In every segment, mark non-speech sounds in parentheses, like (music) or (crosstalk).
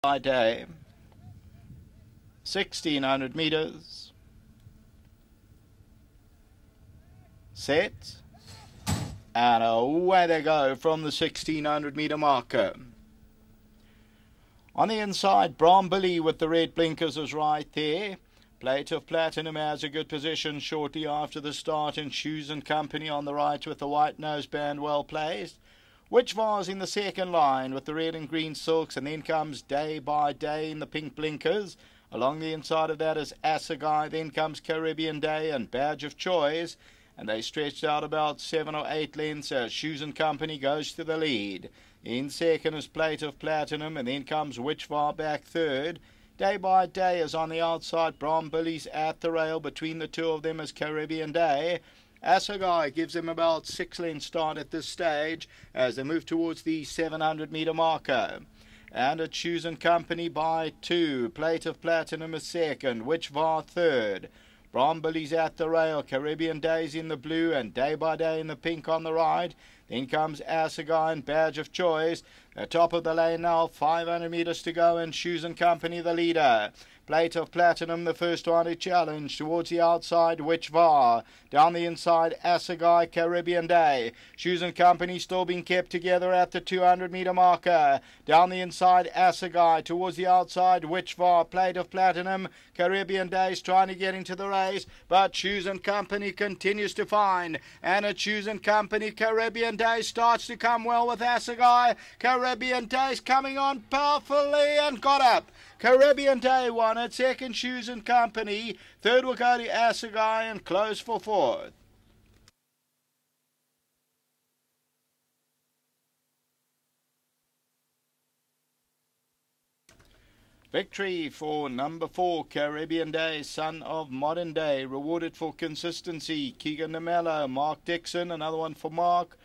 by day. 1600 meters. Set. And away they go from the 1600 meter marker. On the inside, Brombilly with the red blinkers is right there. Plate of Platinum has a good position shortly after the start, and Shoes and Company on the right with the white noseband well placed. Which was in the second line with the red and green silks, and then comes Day by Day in the pink blinkers. Along the inside of that is Assegai, then comes Caribbean Day and Badge of Choice, and they stretched out about seven or eight lengths as Shoes and Company goes to the lead. In second is Plate of Platinum, and then comes Witchvar back third. Day by day is on the outside. Brombilly's at the rail. Between the two of them is Caribbean Day. Assegai gives them about six lengths start at this stage as they move towards the 700 meter marker. And a Shoes and Company by two. Plate of Platinum is second. which Witchvar third. Brombilly's at the rail. Caribbean Days in the blue and Day by Day in the pink on the right. Then comes and Badge of Choice. The top of the lane now, 500 metres to go, and Shoes and Company the leader. Plate of Platinum, the first one to challenge. Towards the outside, Witchvar. Down the inside, Assegai, Caribbean Day. Shoes and Company still being kept together at the 200 metre marker. Down the inside, Assegai. Towards the outside, Witchvar. Plate of Platinum, Caribbean Days trying to get into the race, but Shoes and Company continues to find. And at Shoes and Company, Caribbean Day starts to come well with Assegai. Caribbean Days coming on powerfully and got up. Caribbean Day won at second Shoes and Company. Third will go to Assegai and close for fourth. Victory for number four, Caribbean Day, son of modern day, rewarded for consistency. Keegan DeMello, Mark Dixon, another one for Mark.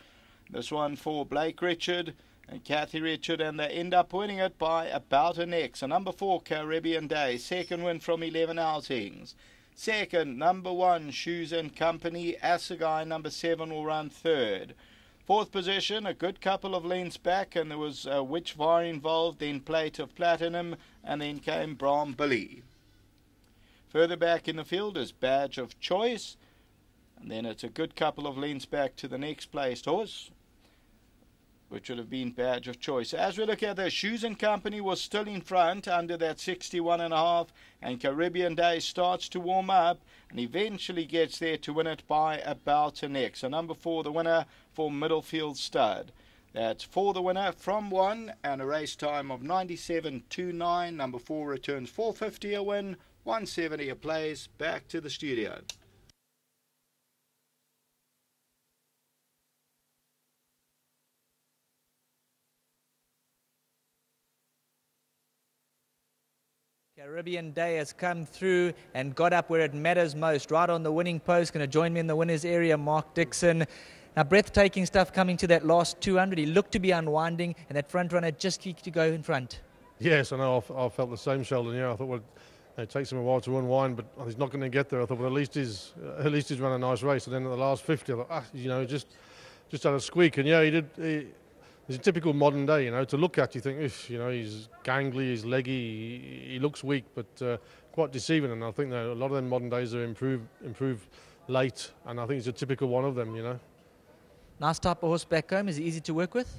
This one for Blake Richard and Kathy Richard, and they end up winning it by about a neck. So number four, Caribbean Day, second win from 11 outings. Second, number one, Shoes and Company. Assegai, number seven, will run third. Fourth position, a good couple of lanes back, and there was uh, Witchvar involved, then Plate of Platinum, and then came Brombilly. Further back in the field is Badge of Choice, and then it's a good couple of lanes back to the next placed horse, which would have been badge of choice. As we look at the Shoes and Company was still in front under that 61 and a half, and Caribbean Day starts to warm up and eventually gets there to win it by about a neck. So number four, the winner for Middlefield Stud. That's for the winner from one and a race time of 97.29. Number four returns 450 a win, 170 a place. Back to the studio. Caribbean Day has come through and got up where it matters most, right on the winning post. Going to join me in the winners area, Mark Dixon. Now, breathtaking stuff coming to that last 200. He looked to be unwinding, and that front runner just kicked to go in front. Yes, I know. I felt the same, Sheldon. Yeah, I thought, well, it takes him a while to unwind, but he's not going to get there. I thought, well, at least he's at least he's run a nice race. And then at the last 50, I thought, ah, you know, just just had a squeak. And yeah, he did. He, He's a typical modern day, you know. To look at, you think, you know, he's gangly, he's leggy, he, he looks weak, but uh, quite deceiving. And I think that a lot of them modern days are improved, improved late, and I think he's a typical one of them, you know. Nice type of horse back home. Is he easy to work with?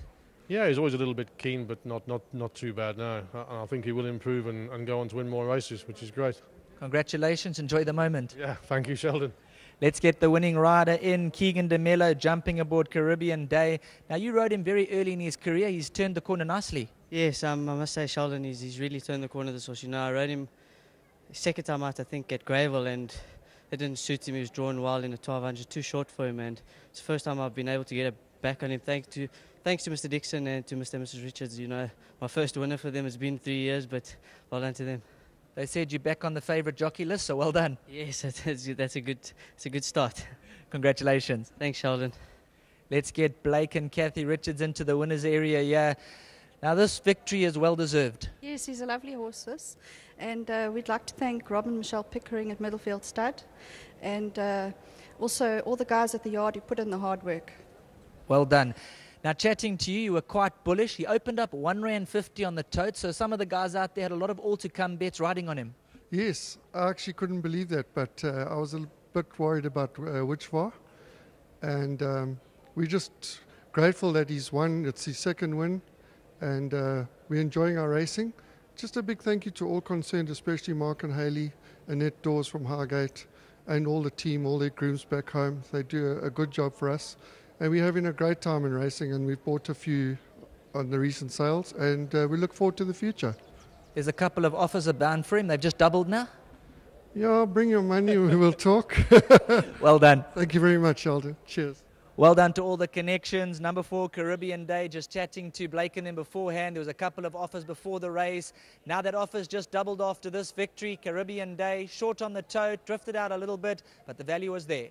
Yeah, he's always a little bit keen, but not not not too bad. No, I, I think he will improve and, and go on to win more races, which is great. Congratulations! Enjoy the moment. Yeah, thank you, Sheldon. Let's get the winning rider in, Keegan DeMello, jumping aboard Caribbean Day. Now, you rode him very early in his career. He's turned the corner nicely. Yes, um, I must say, Sheldon, he's, he's really turned the corner this horse. You know, I rode him second time out, I think, at Greyville, and it didn't suit him. He was drawn wild in the 1200, too short for him, and it's the first time I've been able to get it back on him. Thanks to thanks to Mr. Dixon and to Mr. and Mrs. Richards. You know, my first winner for them has been three years, but well done to them. They said you're back on the favourite jockey list, so well done. Yes, that's, that's a good, it's a good start. Congratulations. Thanks, Sheldon. Let's get Blake and Kathy Richards into the winners area. Yeah. Now this victory is well deserved. Yes, he's a lovely horse, this. and uh, we'd like to thank Robin Michelle Pickering at Middlefield Stud, and uh, also all the guys at the yard who put in the hard work. Well done. Now, chatting to you, you were quite bullish. He opened up 1 Rand 50 on the tote, so some of the guys out there had a lot of all to come bets riding on him. Yes, I actually couldn't believe that, but uh, I was a bit worried about uh, Witchvar. And um, we're just grateful that he's won. It's his second win, and uh, we're enjoying our racing. Just a big thank you to all concerned, especially Mark and Haley, Annette Dawes from Hargate, and all the team, all their grooms back home. They do a, a good job for us. And we're having a great time in racing, and we've bought a few on the recent sales, and uh, we look forward to the future. There's a couple of offers abound for him. They've just doubled now. Yeah, bring your money, we will talk. (laughs) Well done. Thank you very much, Sheldon. Cheers. Well done to all the connections. Number four, Caribbean Day, just chatting to Blake and them beforehand. There was a couple of offers before the race. Now that offer's just doubled after this victory. Caribbean Day, short on the toe, drifted out a little bit, but the value was there.